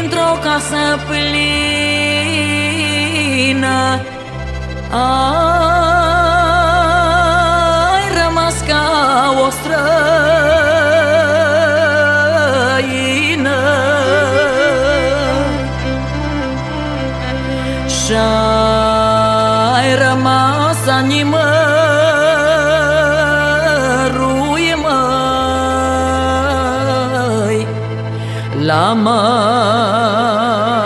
într-o casă plină. Ai rămas ca o străină. Și-ai rămas animă marginea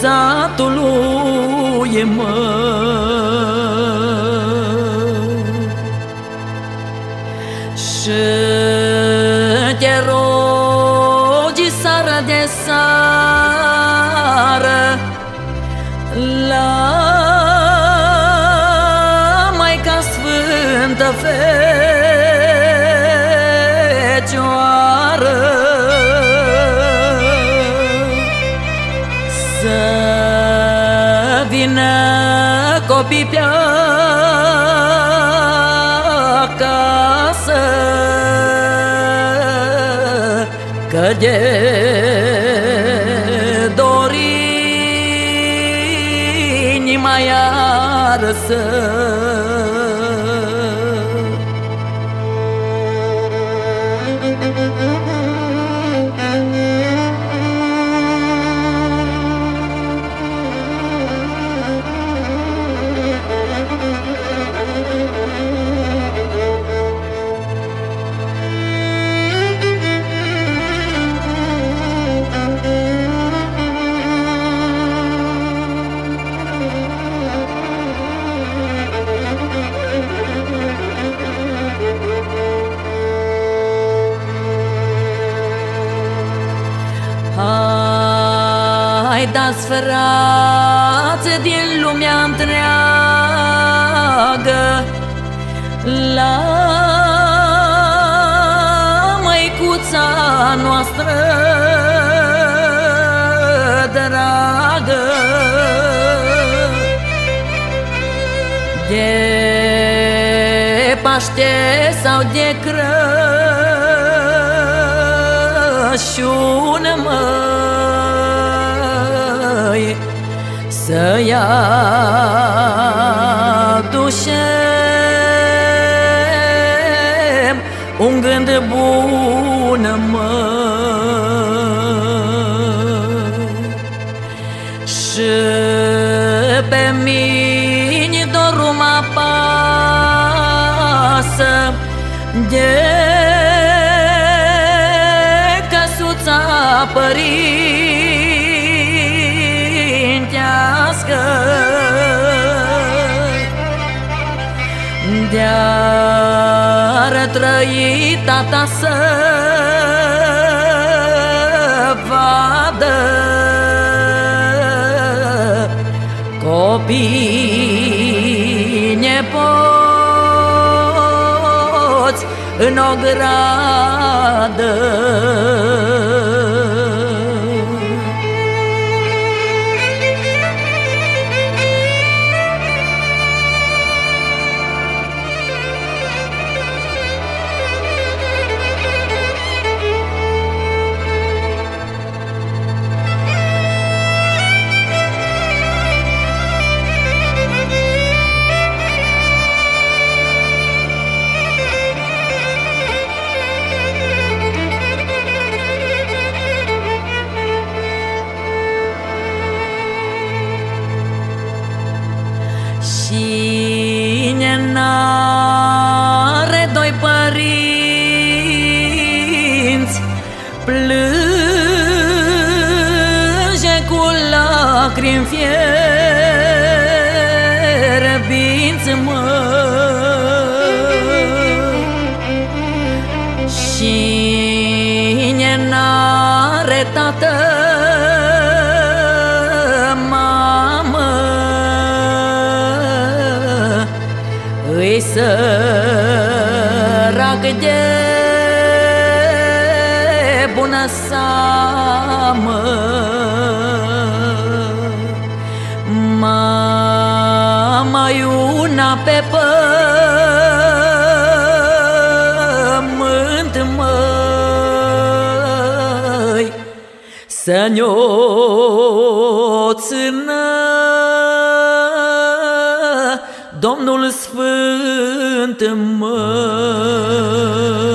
satului măi Și te rogi seara de seară La Maica Sfântă Fecioară vină copii pe acasă Că de dori inima iară să Hai dați frați din lumea întreagă. La măicuța noastră dragă. De Paște sau de Crăciun, măi Să-i aducem un gând bun, măi Și pe mine dorul mă pasă De căsuța părintească De-ar trăi tata să vadă copii nepoți în o lacrimi fierbinți, mă. Cine n-are tată mamă Îi sărac de bună seamă Mama una pe pământ măi. Să ne-o țină Domnul Sfânt măi